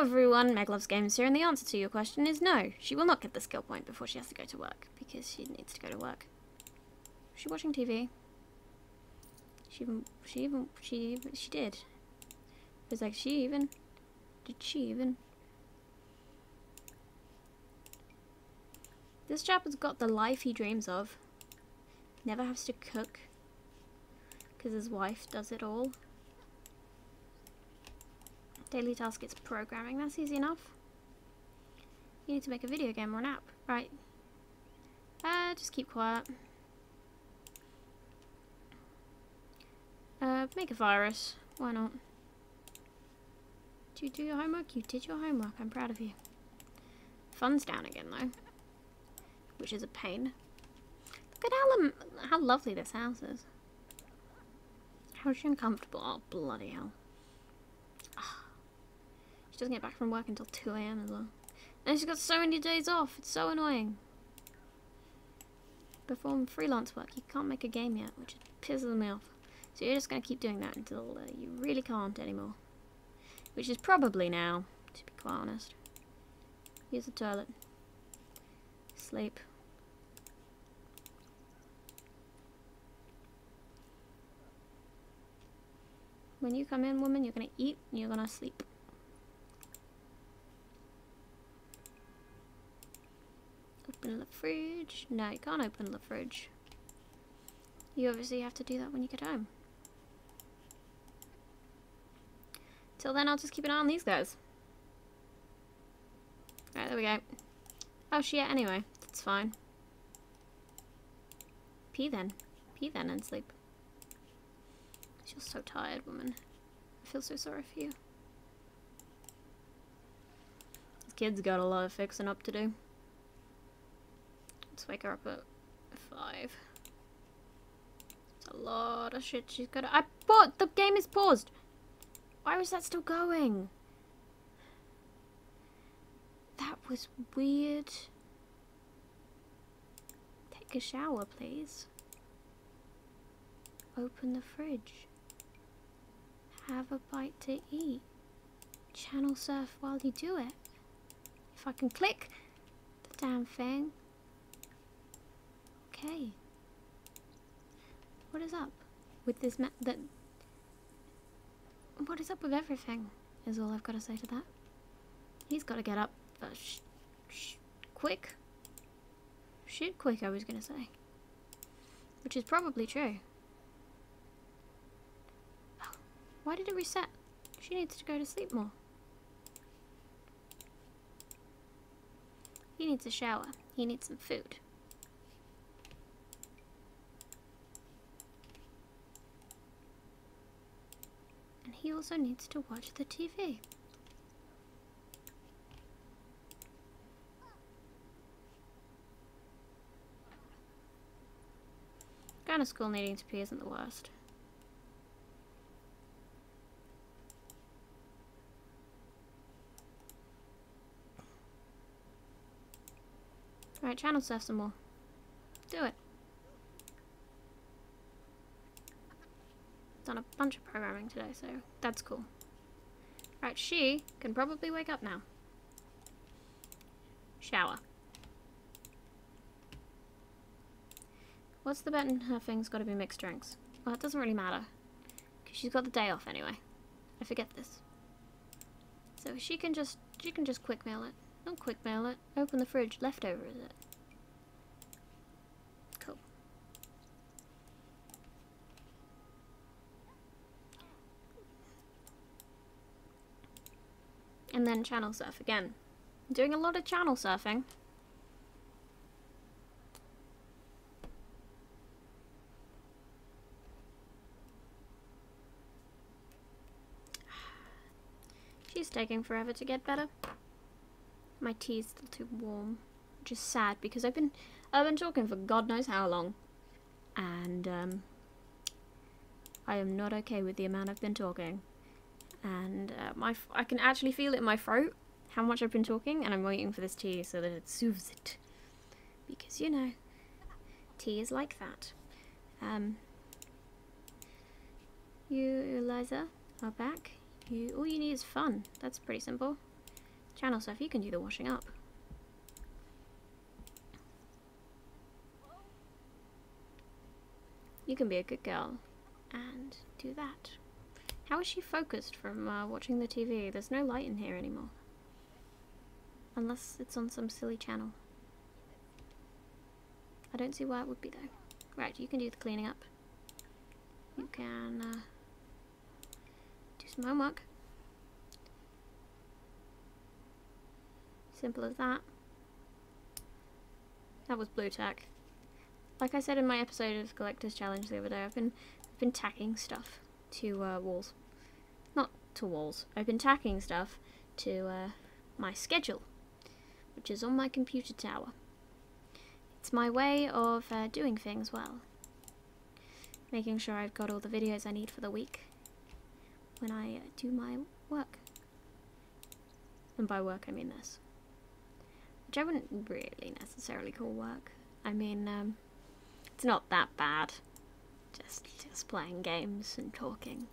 everyone, Meg loves games here, and the answer to your question is no. She will not get the skill point before she has to go to work, because she needs to go to work. Is she watching TV? She even, she even, she even, she did. It was like, she even, did she even? This chap has got the life he dreams of. Never has to cook, because his wife does it all. Daily task, it's programming. That's easy enough. You need to make a video game or an app. Right. Uh, just keep quiet. Uh, make a virus. Why not? Did you do your homework? You did your homework. I'm proud of you. Fun's down again, though. Which is a pain. Look at how, how lovely this house is. How's she uncomfortable? Oh, bloody hell doesn't get back from work until 2 a.m. as well. And she's got so many days off. It's so annoying. Perform freelance work. You can't make a game yet, which pisses me off. So you're just going to keep doing that until uh, you really can't anymore. Which is probably now, to be quite honest. Use the toilet. Sleep. When you come in, woman, you're going to eat and you're going to sleep. Open the fridge. No, you can't open the fridge. You obviously have to do that when you get home. Till then, I'll just keep an eye on these guys. Right, there we go. Oh, shit, anyway. That's fine. Pee then. Pee then and sleep. You're so tired, woman. I feel so sorry for you. This kid's got a lot of fixing up to do. Wake her up at five. It's a lot of shit she's got. I bought the game is paused. Why was that still going? That was weird. Take a shower, please. Open the fridge. Have a bite to eat. Channel surf while you do it. If I can click the damn thing. Okay. What is up with this ma- that? What is up with everything? Is all I've got to say to that. He's got to get up uh, sh sh quick. Shit quick, I was gonna say. Which is probably true. Why did it reset? She needs to go to sleep more. He needs a shower. He needs some food. he also needs to watch the TV. Going to school needing to pee isn't the worst. Right, channel surf some more. Do it. Done a bunch of programming today, so that's cool. Right, she can probably wake up now. Shower. What's the bet in her thing's got to be mixed drinks? Well, it doesn't really matter. Because she's got the day off anyway. I forget this. So she can just, she can just quick mail it. Don't quick mail it. Open the fridge. Leftover is it? And then channel surf again. doing a lot of channel surfing. She's taking forever to get better. My tea's still too warm. Which is sad because I've been I've been talking for God knows how long. And um I am not okay with the amount I've been talking and uh, my I can actually feel it in my throat how much I've been talking and I'm waiting for this tea so that it soothes it. Because you know tea is like that. Um you Eliza are back. You all you need is fun. That's pretty simple. Channel stuff, you can do the washing up. You can be a good girl and do that. How is she focused from uh, watching the TV? There's no light in here anymore. Unless it's on some silly channel. I don't see why it would be though. Right, you can do the cleaning up. You can uh, do some homework. Simple as that. That was Blu Tack. Like I said in my episode of Collector's Challenge the other day, I've been I've been tacking stuff to uh, walls. To walls. I've been tacking stuff to uh, my schedule, which is on my computer tower. It's my way of uh, doing things well. Making sure I've got all the videos I need for the week when I uh, do my work. And by work I mean this. Which I wouldn't really necessarily call work. I mean, um, it's not that bad. Just, just playing games and talking.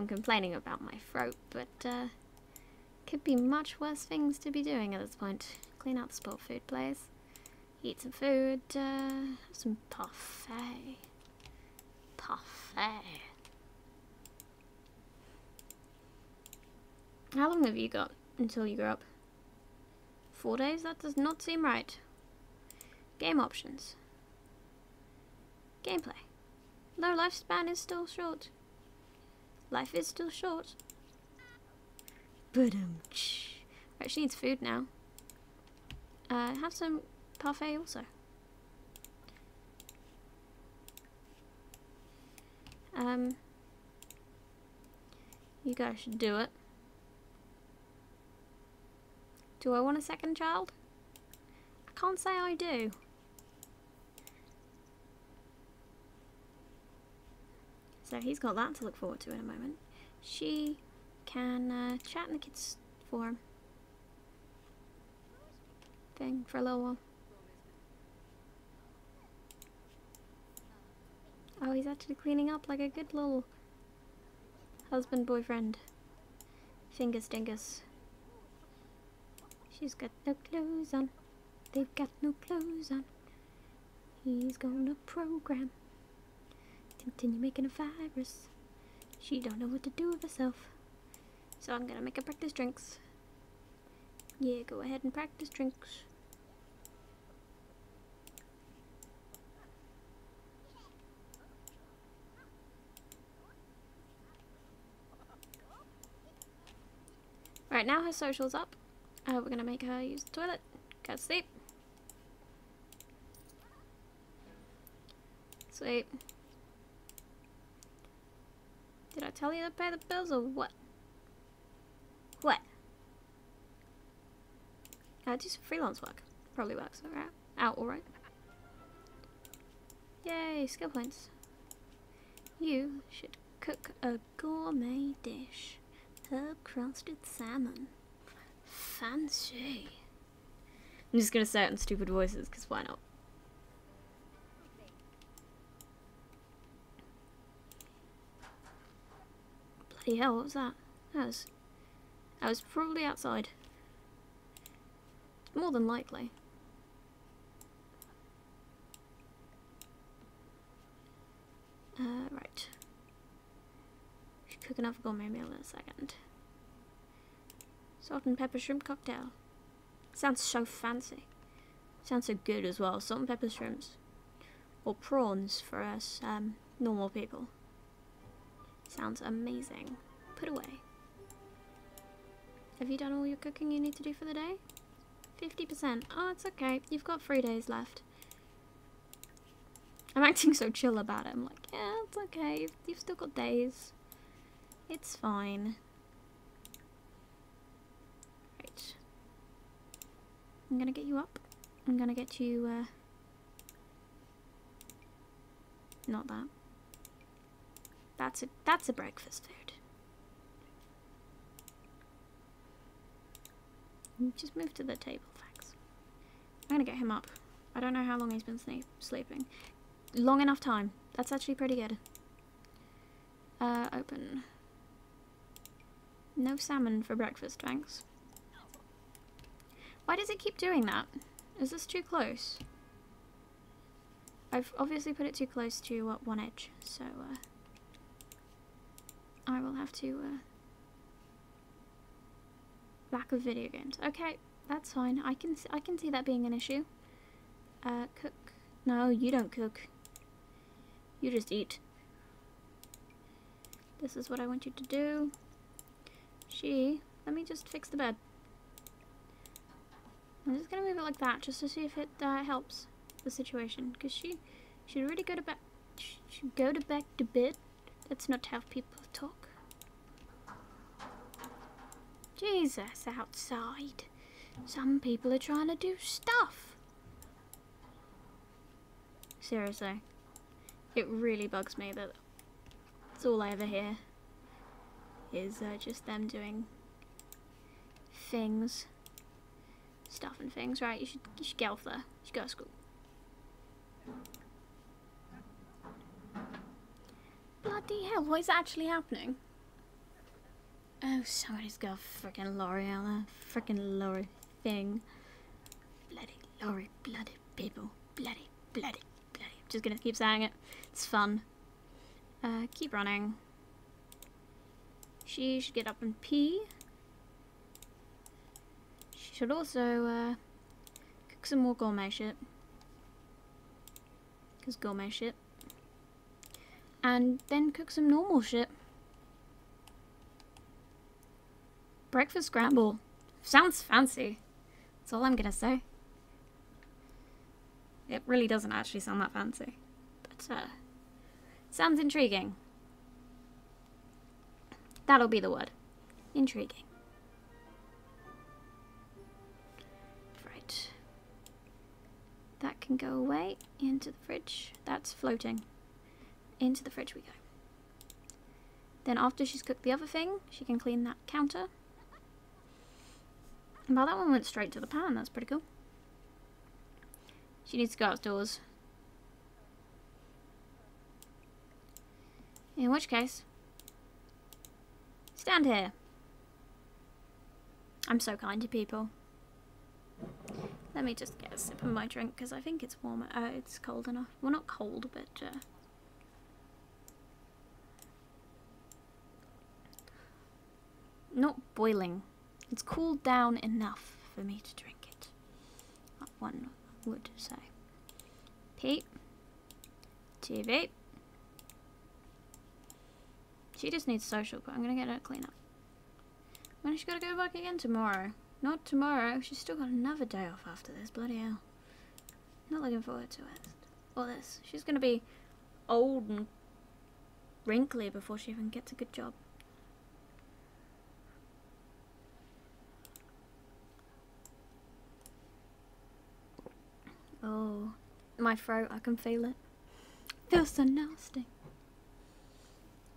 I'm complaining about my throat, but uh, could be much worse things to be doing at this point. Clean out the sport food place. Eat some food. Uh, some parfait. Parfait. How long have you got until you grow up? Four days? That does not seem right. Game options. Gameplay. Their lifespan is still short. Life is still short. Right, she needs food now. Uh, have some parfait also. Um, you guys should do it. Do I want a second child? I can't say I do. So he's got that to look forward to in a moment. She can uh, chat in the kids' forum thing for a little while. Oh, he's actually cleaning up like a good little husband boyfriend. Fingers dingus. She's got no clothes on. They've got no clothes on. He's gonna program. Continue making a virus. She don't know what to do with herself. So I'm gonna make her practice drinks. Yeah, go ahead and practice drinks. Right, now her social's up. Uh, we're gonna make her use the toilet. Go to sleep. Sleep. I tell you to pay the bills or what? What? Uh, do some freelance work. Probably works alright. Out alright. Yay, skill points. You should cook a gourmet dish. Herb crusted salmon. Fancy. I'm just gonna say it in stupid voices, because why not? Bloody hell, what was that? That was... I was probably outside. More than likely. Uh, right. Should cook another gourmet meal in a second. Salt and pepper shrimp cocktail. Sounds so fancy. Sounds so good as well. Salt and pepper shrimps. Or prawns for us um, normal people. Sounds amazing. Put away. Have you done all your cooking you need to do for the day? 50%. Oh, it's okay. You've got three days left. I'm acting so chill about it. I'm like, yeah, it's okay. You've, still got days. It's fine. Right. I'm gonna get you up. I'm gonna get you, uh... Not that. That's a, that's a breakfast food. Just move to the table, thanks. I'm gonna get him up. I don't know how long he's been sleep sleeping. Long enough time. That's actually pretty good. Uh, open. No salmon for breakfast, thanks. Why does it keep doing that? Is this too close? I've obviously put it too close to uh, one edge, so uh, I will have to... Uh, lack of video games. Okay, that's fine. I can I can see that being an issue. Uh, cook. No, you don't cook. You just eat. This is what I want you to do. She, let me just fix the bed. I'm just gonna move it like that, just to see if it uh, helps the situation. Because she should really go to bed. Should go to back to bed. That's not how people talk. Jesus, outside. Some people are trying to do stuff. Seriously. It really bugs me that that's all I ever hear. Is uh, just them doing things. Stuff and things. Right, you should, you should get off there. You should go to school. Bloody hell, what is actually happening? Oh, somebody's got a freaking out there. Freaking lorry thing. Bloody lorry, bloody people. Bloody, bloody, bloody. I'm just gonna keep saying it. It's fun. Uh, keep running. She should get up and pee. She should also, uh, cook some more gourmet shit. Because gourmet shit. And then cook some normal shit. Breakfast scramble. Sounds fancy. That's all I'm gonna say. It really doesn't actually sound that fancy. But, uh, sounds intriguing. That'll be the word. Intriguing. Right. That can go away into the fridge. That's floating. Into the fridge we go. Then after she's cooked the other thing, she can clean that counter. Well, that one went straight to the pan. That's pretty cool. She needs to go outdoors. In which case, stand here. I'm so kind to people. Let me just get a sip of my drink because I think it's warmer. Uh, it's cold enough. Well, not cold, but uh, not boiling. It's cooled down enough for me to drink it. One would say. Pete. TV. She just needs social, but I'm gonna get her clean up. When is she gotta go back again tomorrow? Not tomorrow. She's still got another day off after this. Bloody hell. Not looking forward to it. Or this. She's gonna be old and wrinkly before she even gets a good job. Oh, my throat, I can feel it. Feels so nasty.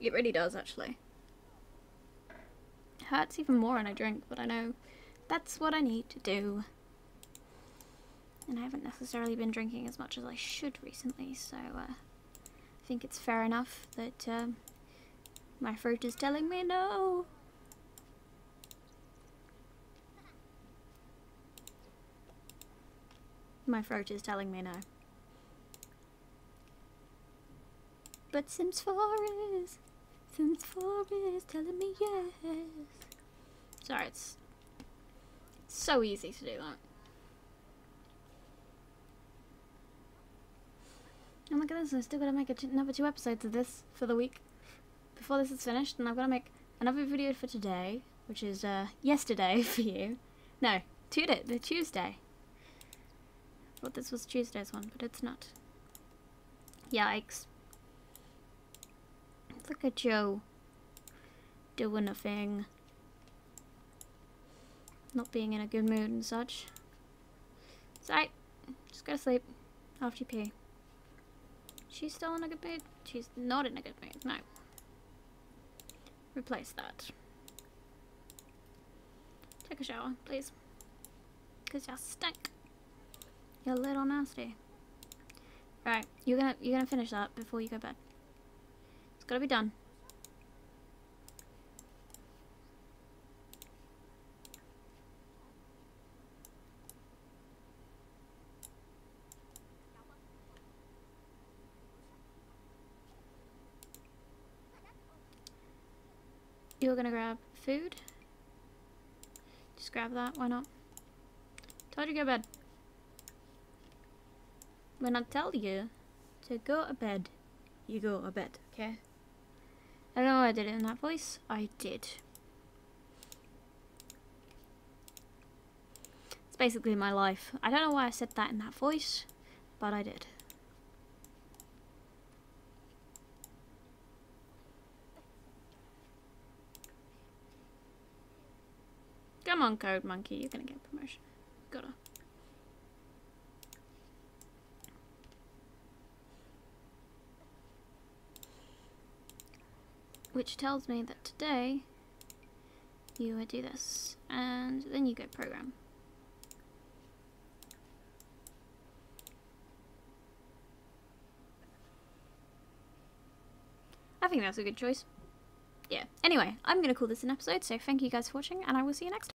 It really does, actually. It hurts even more when I drink, but I know that's what I need to do. And I haven't necessarily been drinking as much as I should recently, so uh, I think it's fair enough that um, my throat is telling me no. My throat is telling me no. But Sims 4 is... Sims 4 is telling me yes. Sorry, it's so easy to do that. Oh my goodness, I still gotta make another two episodes of this for the week before this is finished, and I've gotta make another video for today, which is uh, yesterday for you. No, today, the Tuesday I thought this was Tuesday's one, but it's not. Yikes. Look at Joe. Doing a thing. Not being in a good mood and such. So I just go to sleep after you pee. She's still in a good mood? She's not in a good mood, no. Replace that. Take a shower, please. Cause you stink. You're a little nasty. Right, you're gonna you're gonna finish that before you go bed. Gotta be done. You're gonna grab food. Just grab that, why not? Told you to go to bed. When I tell you to go to bed, you go to bed, okay? I don't know why I did it in that voice. I did. It's basically my life. I don't know why I said that in that voice, but I did. Come on, Code Monkey, you're gonna get promotion. Gotta. Which tells me that today you would do this, and then you go program. I think that's a good choice. Yeah. Anyway, I'm going to call this an episode, so thank you guys for watching, and I will see you next time.